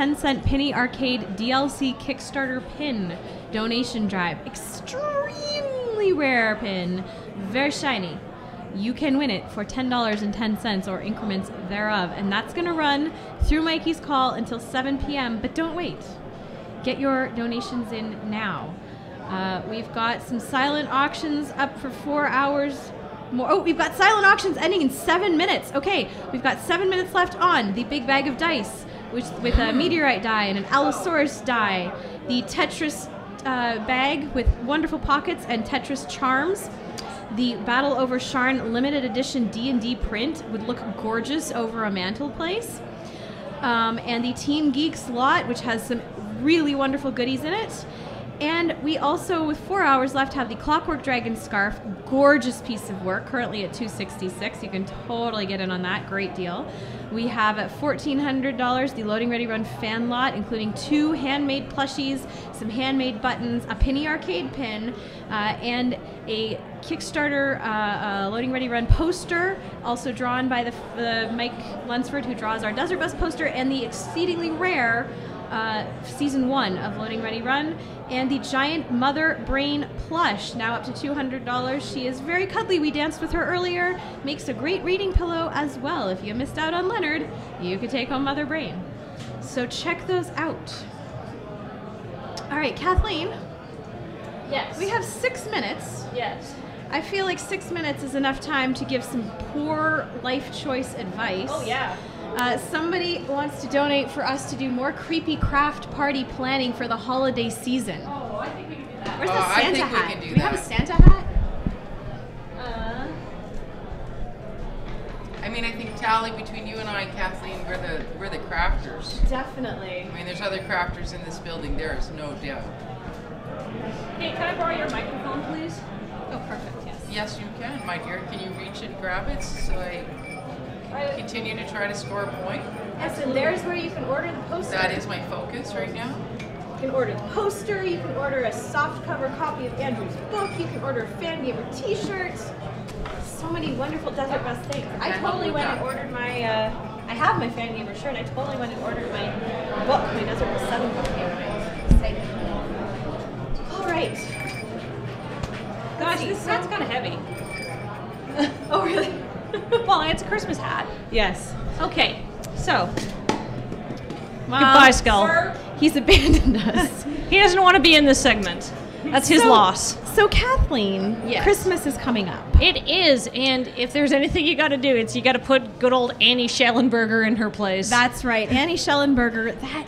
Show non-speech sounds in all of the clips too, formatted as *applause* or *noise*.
10 cent Penny Arcade DLC Kickstarter pin donation drive. Extremely rare pin, very shiny. You can win it for $10.10 or increments thereof. And that's going to run through Mikey's call until 7 p.m. But don't wait. Get your donations in now. Uh, we've got some silent auctions up for four hours more. Oh, we've got silent auctions ending in seven minutes. Okay, we've got seven minutes left on the big bag of dice, which with a meteorite die and an allosaurus die, the Tetris uh, bag with wonderful pockets and Tetris charms. The Battle Over Sharn limited edition D&D print would look gorgeous over a mantelpiece. Um, and the Team Geeks lot, which has some really wonderful goodies in it. And we also, with four hours left, have the Clockwork Dragon scarf. Gorgeous piece of work, currently at 266 You can totally get in on that. Great deal. We have at $1,400 the Loading Ready Run fan lot, including two handmade plushies, some handmade buttons, a Penny Arcade pin, uh, and a Kickstarter uh, uh, Loading Ready Run poster, also drawn by the, the Mike Lunsford, who draws our Desert Bus poster, and the exceedingly rare uh, season one of Loading Ready Run, and the giant Mother Brain plush, now up to $200. She is very cuddly. We danced with her earlier. Makes a great reading pillow as well. If you missed out on Leonard, you could take home Mother Brain. So check those out. All right, Kathleen. Yes. We have six minutes. Yes. I feel like six minutes is enough time to give some poor life choice advice. Oh yeah. Uh, somebody wants to donate for us to do more creepy craft party planning for the holiday season. Oh, I think we can do that. Where's Oh, the I Santa think we hat? can do we have a. Santa hat? Uh, I mean, I think tally between you and I, Kathleen, we're the we're the crafters. Definitely. I mean, there's other crafters in this building. There is no doubt. hey, can I borrow your microphone, please? Oh, perfect. Yes. Yes, you can, my dear. Can you reach and grab it so I continue to try to score a point? Yes, and there's where you can order the poster. That is my focus right now. You can order the poster. You can order a soft cover copy of Andrew's book. You can order a fan gamer T-shirt. So many wonderful Desert Bus things. I totally went and ordered my. Uh, I have my fan gamer shirt. I totally went and ordered my book, my Desert Bus Seven book. All right. Gosh, this hat's kind of heavy. Well, it's a Christmas hat. Yes. Okay, so goodbye, Skull. He's abandoned us. *laughs* He doesn't want to be in this segment. That's his So- loss. So Kathleen, Yes. Christmas is coming up. It is, and if there's anything you got to do, it's you got to put good old Annie Schellenberger in her place. That's right. *laughs* Annie Schellenberger, that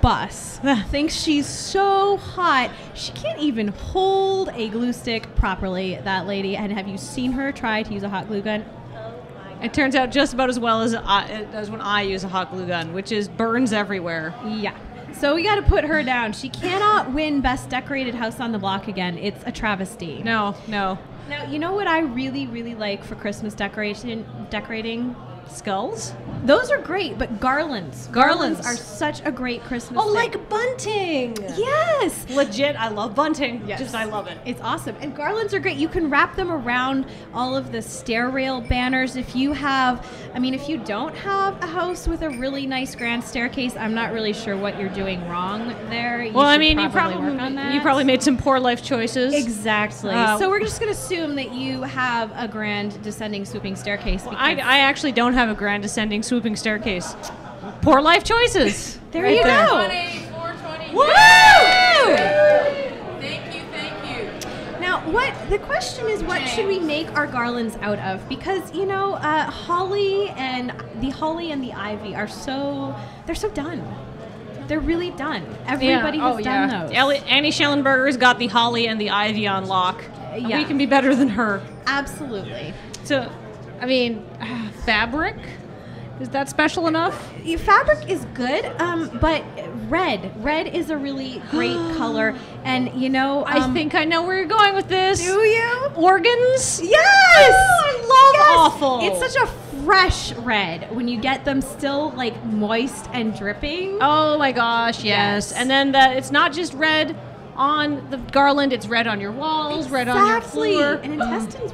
bus, *laughs* thinks she's so hot. She can't even hold a glue stick properly, that lady. And have you seen her try to use a hot glue gun? It turns out just about as well as I, it does when I use a hot glue gun, which is burns everywhere. Yeah. So we got to put her down. She cannot win Best Decorated House on the Block again. It's a travesty. No, no. Now, you know what I really, really like for Christmas decoration decorating? Skulls? Those are great, but garlands. Garlands. are such a great Christmas Oh, thing. like bunting. Yes. Legit, I love bunting. Yes. Just, I love it. It's awesome. And garlands are great. You can wrap them around all of the stair rail banners. If you have, I mean, if you don't have a house with a really nice grand staircase, I'm not really sure what you're doing wrong there. You Well, I mean, you probably probably work on that. you probably made some poor life choices. Exactly. Uh, so we're just going to assume that you have a grand descending swooping staircase. I, I actually don't have a grand descending swooping staircase. Poor life choices. there right you there. go. 420, 420. Woo! Thank you, thank you. Now, what the question is, what should we make our garlands out of? Because you know, uh, holly and the holly and the ivy are so they're so done. They're really done. Everybody Yeah. has oh, done yeah. those. Ellie, Annie Schellenberger's got the holly and the ivy on lock. yeah. We can be better than her. Absolutely. So, I mean, uh, *sighs* fabric? Is that special enough? Your fabric is good, um, but red, red is a really great *gasps* color. And you know, I um, think I know where you're going with this. Do you? Organs? Yes! I love Yes! awful. It's such a fresh red when you get them still like moist and dripping. Oh my gosh, yes. Yes. And then the, it's not just red on the garland, it's red on your walls, red on your floor. And intestines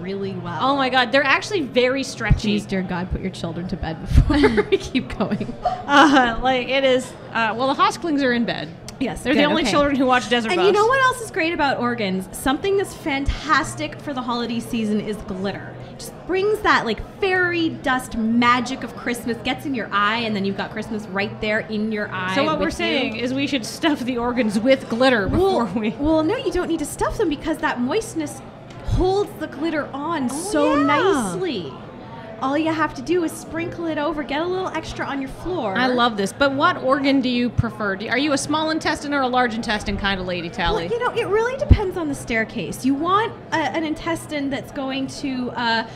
really well. Oh my god, they're actually very stretchy. Jeez, dear God, put your children to bed before *laughs* we keep going. Uh, like it is. Uh, well, the Hosklings are in bed. Yes, They're the only okay. children who watch Desert And Bus. you know what else is great about organs? Something that's fantastic for the holiday season is glitter. Just brings that like fairy dust magic of Christmas, gets in your eye, and then you've got Christmas right there in your eye. So what we're you. saying is we should stuff the organs with glitter before well, we. well, no, you don't need to stuff them because that moistness holds the glitter on so yeah. nicely. All you have to do is sprinkle it over, get a little extra on your floor. I love this. But what organ do you prefer? Do, are you a small intestine or a large intestine kind of lady, Tally? Well, you know, it really depends on the staircase. You want a, an intestine that's going to uh,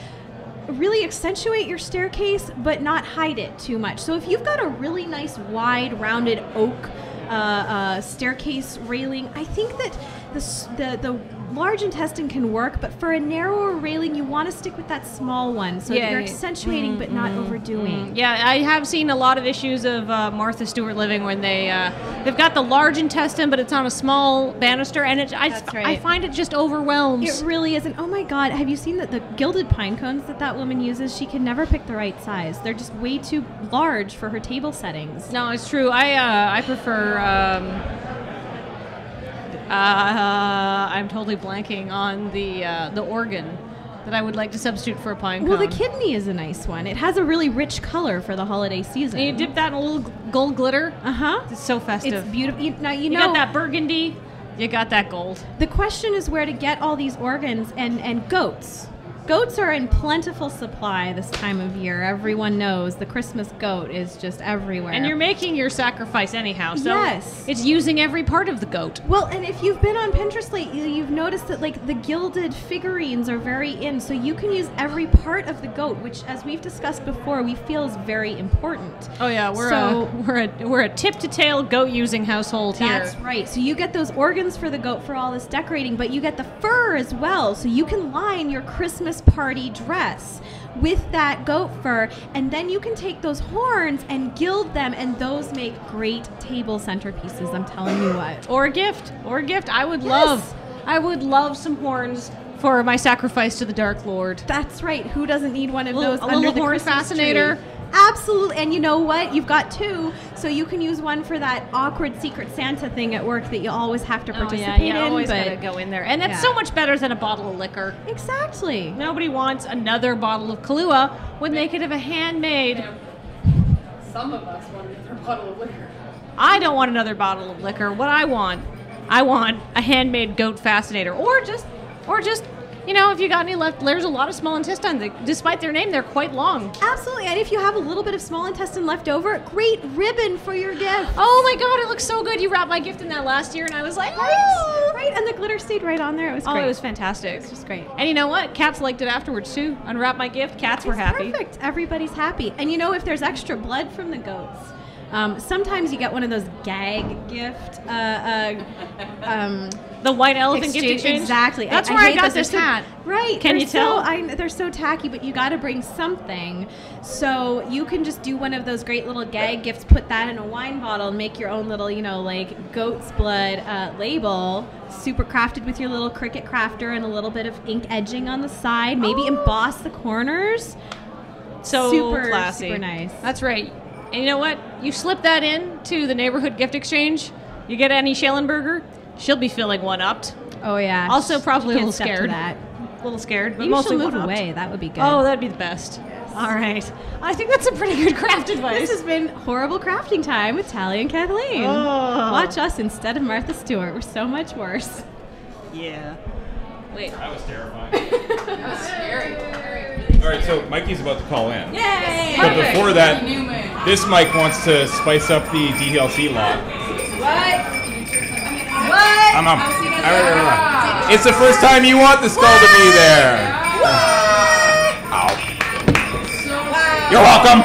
really accentuate your staircase, but not hide it too much. So if you've got a really nice, wide, rounded oak uh, uh, staircase railing, I think that the, the the large intestine can work. But for a narrower railing, you want to stick with that small one, so Yeah, you're accentuating but not overdoing. Yeah, I have seen a lot of issues of uh, Martha Stewart living when they uh, they've got the large intestine, but it's on a small banister, and it I, That's I find it just overwhelms. It really is, and Oh my God! Have you seen that the gilded pine cones that that woman uses? She can never pick the right size. They're just way too large for her table settings. no, it's true. I uh, I prefer. Um, uh, I'm totally blanking on the uh, the organ that I would like to substitute for a pine Well, the kidney is a nice one. It has a really rich color for the holiday season. And you dip that in a little gold glitter. Uh huh. It's so festive. It's beautiful. You, now you, you know got that burgundy. You got that gold. the question is where to get all these organs and and goats. Goats are in plentiful supply this time of year. Everyone knows the Christmas goat is just everywhere. And you're making your sacrifice anyhow. So Yes. it's using every part of the goat. Well, and if you've been on Pinterest lately, you've noticed that like the gilded figurines are very in. So you can use every part of the goat, which, as we've discussed before, we feel is very important. Oh yeah, we're So- a *laughs* we're a we're a tip to tail goat using household here. That's right. So you get those organs for the goat for all this decorating, but you get the fur as well. So you can line your Christmas party dress with that goat fur, and then you can take those horns and gild them, and those make great table centerpieces. I'm telling you what. Or a gift. Or a gift. I would Yes. love I would love some horns for my sacrifice to the Dark Lord. That's right. Who doesn't need one of A little- those a under little the horn Christmas fascinator. tree? Absolutely. And you know what? You've got two, so you can use one for that awkward Secret Santa thing at work that you always have to participate Oh participate yeah, you in. always gotta go in there. And that's Yeah. so much better than a bottle of liquor. exactly. Nobody wants another bottle of Kahlua when they could have a handmade. Some of us want another *laughs* bottle of liquor. I don't want another bottle of liquor. What I want, I want a handmade goat fascinator, or just, or just, you know, if you got any left, there's a lot of small intestine. Despite their name, they're quite long. Absolutely. And if you have a little bit of small intestine left over, great ribbon for your gift. Oh my god, it looks so good. You wrapped my gift in that last year, and I was like, Right, oh, right. And the glitter stayed right on there. It was oh great. it was fantastic. It's just great. And you know what? Cats liked it afterwards too. Unwrap my gift. Cats were happy. Perfect. Everybody's happy. And you know, if there's extra blood from the goats, um, sometimes you get one of those gag gift. Uh, uh, um, *laughs* The white elephant gift exchange- exchange. Exactly. That's where I, hate got this so- hat. Right. Can they're you tell? So, I, they're so tacky, but you got to bring something. So you can just do one of those great little gag gifts. Put that in a wine bottle and make your own little, you know, like goat's blood uh, label. Super crafted with your little Cricut crafter and a little bit of ink edging on the side. Maybe emboss the corners. So Super, classy. super nice. That's right. And you know what? You slip that in to the neighborhood gift exchange. You get Annie Schellenberger. She'll be filling one up. Oh yeah. Also probably a little scared. That. A little scared, but Maybe mostly she'll move one-upped. away. That would be good. Oh, that'd be the best. All right. I think that's a pretty good craft advice. This has been horrible crafting time with Tally and Kathleen. Oh. Watch us instead of Martha Stewart. We're so much worse. yeah. Wait. That was terrifying. *laughs* Scary. Scary. All right, so Mikey's about to call in. Yay! But before that, this Mike wants to spice up the DLC lot. What? What? I'm up. How's he gonna All right, all right, all survive? right. It's the first time you want the skull to be there. Ow. So wow. You're welcome.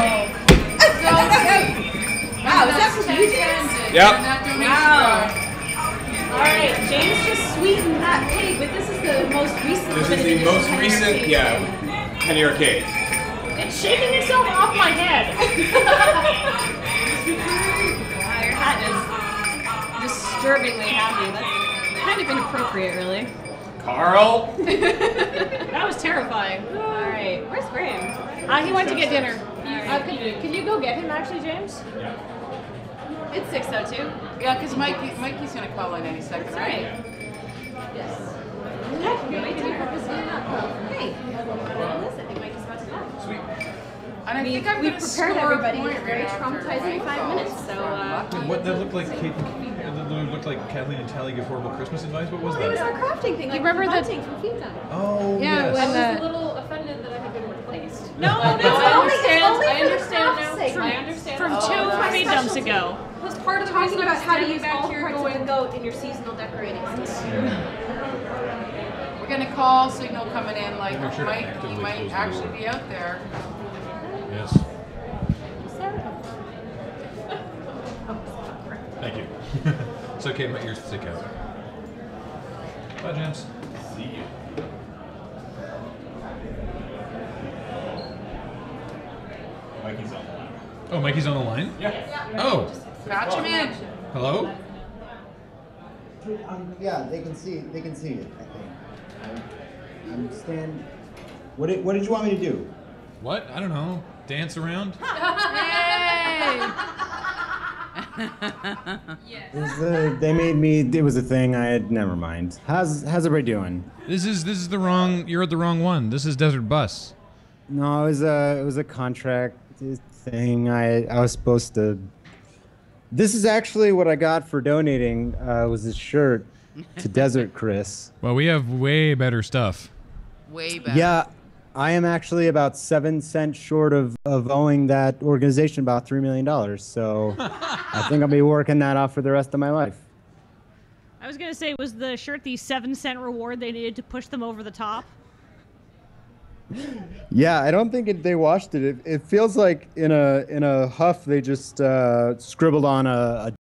Wow, is that what you did? Yep. Wow. All right, James just sweetened that pig, but this is the most recent. This is the most recent, yeah, Penny Arcade. It's shaking itself off my head. *laughs* Wow, your hat is disturbingly happy. That's kind of inappropriate, really. Carl. *laughs* That was terrifying. All right. Where's Graham? Uh, he went to get dinner. Uh, can, can you go get him, actually, James? It's 602. Yeah, because Mikey, Mikey's gonna call in any second, That's right? right. Yes. Hey. Listen, I think Mike is about to call. Sweet. And We, think I'm we prepared score everybody. point It's very right after traumatizing five calls. minutes. So, uh, What that looked like? Kate, that looked like Kathleen and Tally give horrible Christmas advice. What was well, it was our crafting thing. Like remember the- hunting from Feed Time. Oh Yeah, yes. when I the- was a little offended that I had been replaced. *laughs* No, But no, I only- understand. only I for the understand now. sake. I understand. From Oh, two that's my feed dumps ago. was part of talking about how to use all parts of the goat in your seasonal decorating. We're gonna call signal coming in like sure Mike, actively you might actually be out there. Yes. Thank you. It's okay. My ears stick out. Bye, James. See you. Mikey's on the line. Oh, Mikey's on the line. Yeah. Oh, Patch him in. hello. Um, yeah, they can see. They can see it. I think. I, I'm stand. What did What did you want me to do? What? I don't know. Dance around. *laughs* It was the, they made me. It was a thing. I had. Never mind. How's How's everybody doing? This is this is the wrong. You're at the wrong one. This is Desert Bus. No, it was a. It was a contract thing. I I was supposed to. This is actually what I got for donating. Uh, was this shirt to Desert Chris. *laughs* Well, we have way better stuff. Way better. Yeah, I am actually about seven cents short of, of owing that organization about $3 million. So I think I'll be working that off for the rest of my life. I was gonna say, was the shirt the seven cent reward they needed to push them over the top? Yeah, I don't think it, they washed it. it. It feels like in a in a huff they just uh, scribbled on a, a